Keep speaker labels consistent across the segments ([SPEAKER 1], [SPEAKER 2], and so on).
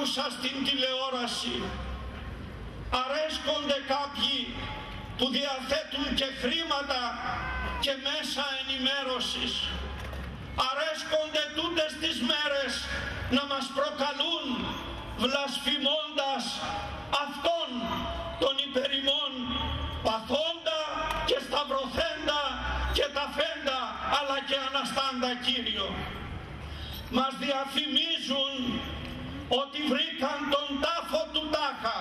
[SPEAKER 1] άκουσα στην τηλεόραση αρέσκονται κάποιοι που διαθέτουν και χρήματα και μέσα ενημέρωσης αρέσκονται τούτες τις μέρες να μας προκαλούν βλασφημώντας αυτόν τον υπερημών παθόντα και σταυρωθέντα και ταφέντα αλλά και αναστάντα Κύριο. Μας διαφημίζουν ότι βρήκαν τον τάφο του τάχα.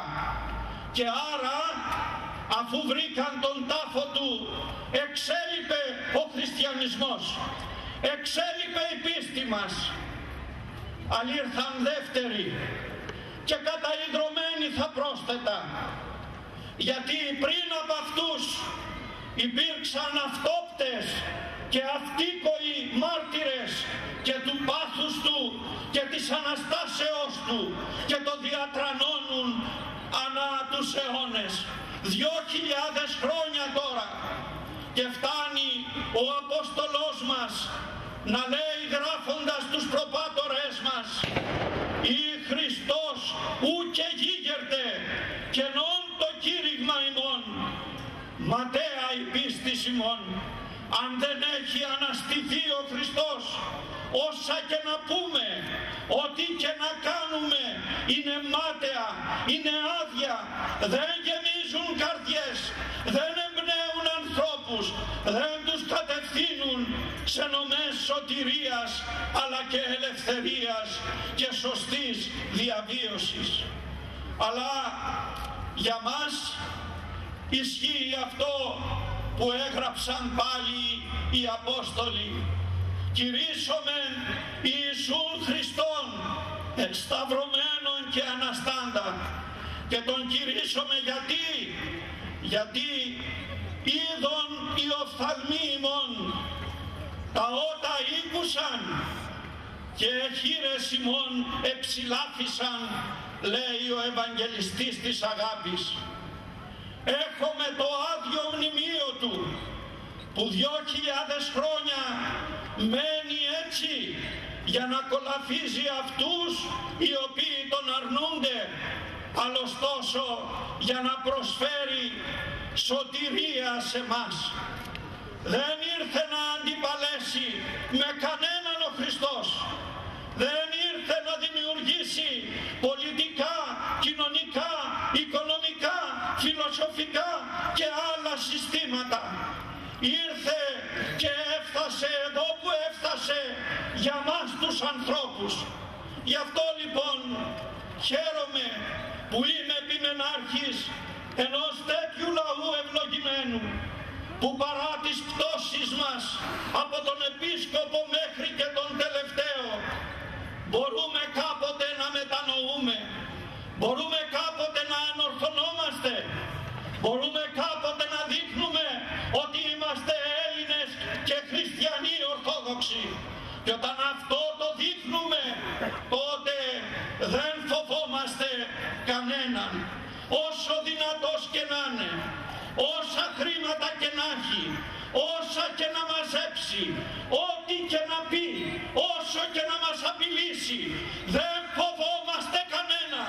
[SPEAKER 1] Και άρα αφού βρήκαν τον τάφο του εξέλιπε ο χριστιανισμός. Εξέλιπε η πίστη μας. Αλλά ήρθαν δεύτεροι. Και καταϊδρωμένοι θα πρόσθετα. Γιατί πριν από αυτούς υπήρξαν αυτόπτες και αυτίκοοι μάρτυρες και του πάθους του και της Αναστάσεώς του και το διατρανώνουν ανά τους αιώνες. Δυο χιλιάδες χρόνια τώρα και φτάνει ο Απόστολός μας να λέει γράφοντας τους προπάτορες μας «Ή Χριστός ου και γίγερτε και νόν το κήρυγμα ημών, ματέα η πίστη ημών, αν δεν έχει αναστηθεί ο Χριστός όσα και να πούμε ό,τι και να κάνουμε είναι μάταια είναι άδεια. Δεν γεμίζουν καρδιές δεν εμπνέουν ανθρώπους δεν τους κατευθύνουν σε νομές σωτηρίας αλλά και ελευθερίας και σωστής διαβίωσης. Αλλά για μας ισχύει αυτό που έγραψαν πάλι οι Απόστολοι. Κηρύσσομεν Ιησούν Χριστόν εξταυρωμένον και αναστάντα και τον κηρύσσομαι γιατί γιατί είδον οι οφθαλμοί ημών τα ότα ήκουσαν και χείρες ημών εψηλάφισαν λέει ο Ευαγγελιστής της αγάπης. Έχουμε το άδειο μνημείο του που δυο χιλιάδες χρόνια μένει έτσι για να κολαφίζει αυτούς οι οποίοι τον αρνούνται αλλωστόσο για να προσφέρει σωτηρία σε μας. Δεν ήρθε να αντιπαλέσει με κανέναν ο Χριστός. Δεν ήρθε να δημιουργήσει πολιτικά, κοινωνικά, οικονομικά, φιλοσοφικά και άλλα συστήματα. Ήρθε και έφτασε εδώ που έφτασε για μας τους ανθρώπους. Γι' αυτό λοιπόν χαίρομαι που είμαι επιμενάρχης ενός τέτοιου λαού ευλογημένου που παρά τις πτώσεις μας από τον επίσκοπο μέχρι και τον τελευταίο μπορούμε κάποτε να μετανοούμε μπορούμε κάποτε να ανορθωνόμαστε μπορούμε κάποτε να δείχνουμε ότι είμαστε Έλληνες και χριστιανοί ορθόδοξοι. Και όταν αυτό το δείχνουμε τότε δεν φοβόμαστε κανέναν όσο δυνατός και να είναι όσα χρήματα και να έχει όσα και να μαζέψει ό,τι και να πει όσο και να μας απειλήσει δεν φοβόμαστε κανένα.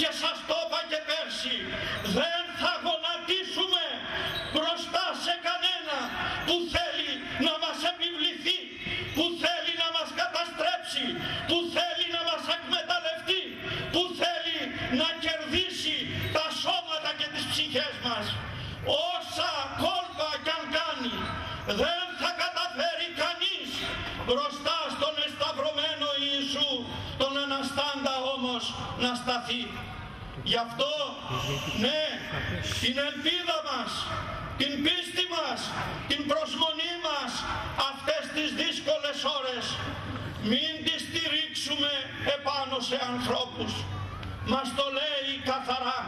[SPEAKER 1] Και σας το είπα και πέρσι δεν θα γονατίσουμε μπροστά σε κανένα που θέλει να μας επιβληθεί που θέλει να μας καταστρέψει που θέλει να μας εκμεταλλευτεί που θέλει να κερδίσει τα σώματα και τις ψυχές μας δεν θα καταφέρει κανείς μπροστά στον εσταυρωμένο Ιησού τον Αναστάντα όμως να σταθεί. Γι' αυτό ναι την ελπίδα μας την πίστη μας την προσμονή μας αυτές τις δύσκολες ώρες μην τη στηρίξουμε επάνω σε ανθρώπους. Μας το λέει καθαρά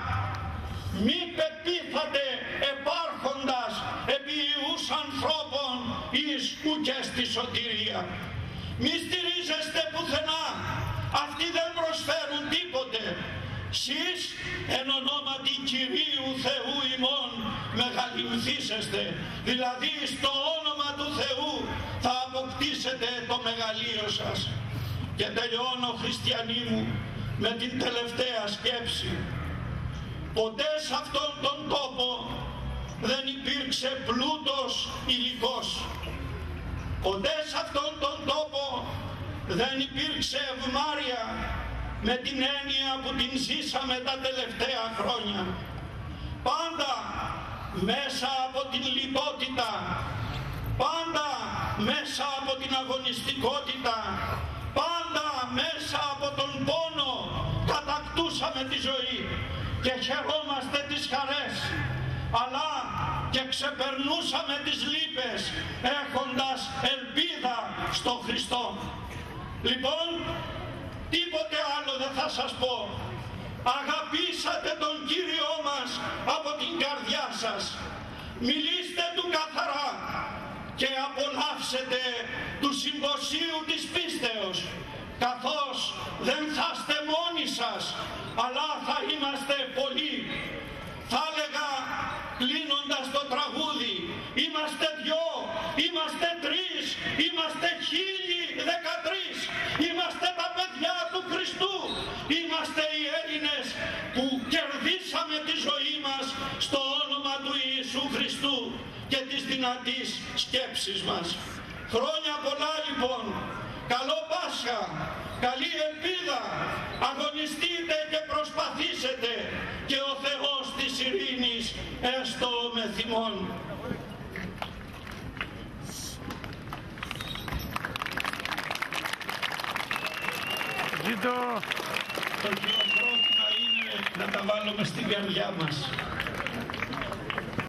[SPEAKER 1] μη πεπίθατε επάρχοντας επί ιούς ανθρώπων εις και στη σωτηρία. Μη στηρίζεστε πουθενά, αυτοί δεν προσφέρουν τίποτε. Σεις εν ονόματι Κυρίου Θεού ημών μεγαλυνθήσεστε, δηλαδή στο όνομα του Θεού θα αποκτήσετε το μεγαλείο σας. Και τελειώνω χριστιανοί μου, με την τελευταία σκέψη. Ποτέ σε αυτόν τον τόπο δεν υπήρξε πλούτος υλικός. Ποτέ σε αυτόν τον τόπο δεν υπήρξε ευμάρια με την έννοια που την ζήσαμε τα τελευταία χρόνια. Πάντα μέσα από την λιτότητα, πάντα μέσα από την αγωνιστικότητα, πάντα μέσα από τον πόνο κατακτούσαμε τη ζωή και χαιρόμαστε τις χαρές αλλά και ξεπερνούσαμε τις λύπες έχοντας ελπίδα στο Χριστό. Λοιπόν, τίποτε άλλο δεν θα σας πω. Αγαπήσατε τον Κύριό μας από την καρδιά σας. Μιλήστε του καθαρά και απολαύσετε του συμποσίου της πίστεως καθώς δεν θα είστε μόνοι σας αλλά θα είμαστε πολλοί. Θα έλεγα κλείνοντας το τραγούδι είμαστε δυο, είμαστε τρεις, είμαστε χίλιοι δεκατρεις, είμαστε τα παιδιά του Χριστού, είμαστε οι Έλληνες που κερδίσαμε τη ζωή μας στο όνομα του Ιησού Χριστού και της δυνατής σκέψης μας. Χρόνια πολλά λοιπόν, καλό Πάσχα, καλή ελπίδα, αγωνιστείτε και προσπαθήσετε και ο Θεός της ειρήνης έστω με θυμών.
[SPEAKER 2] Ζήτω!
[SPEAKER 1] Το χειροκρότημα είναι να τα βάλουμε στην καρδιά μας.